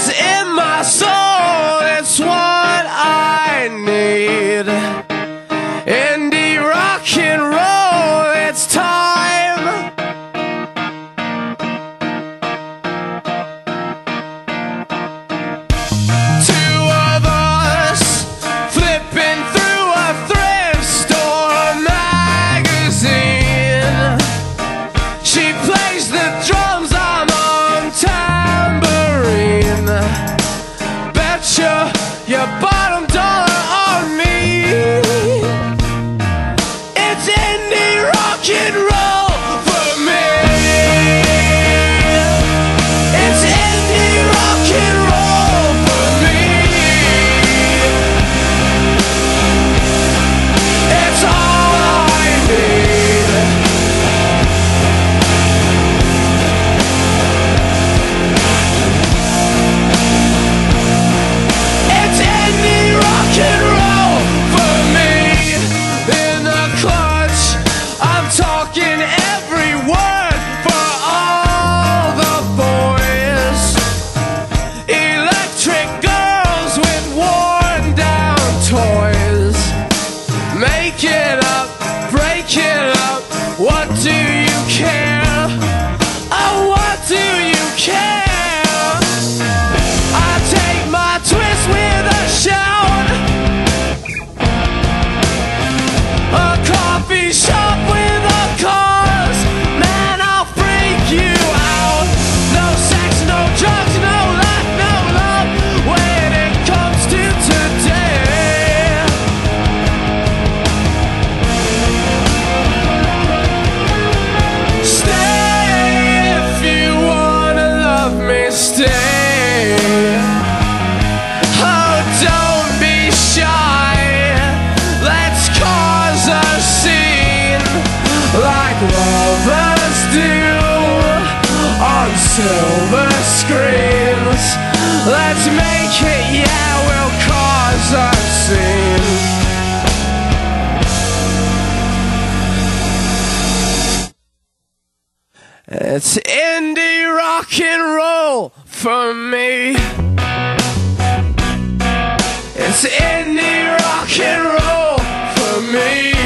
It's in my soul. It's what I need. silver screens. Let's make it, yeah, we'll cause a scene. It's indie rock and roll for me. It's indie rock and roll for me.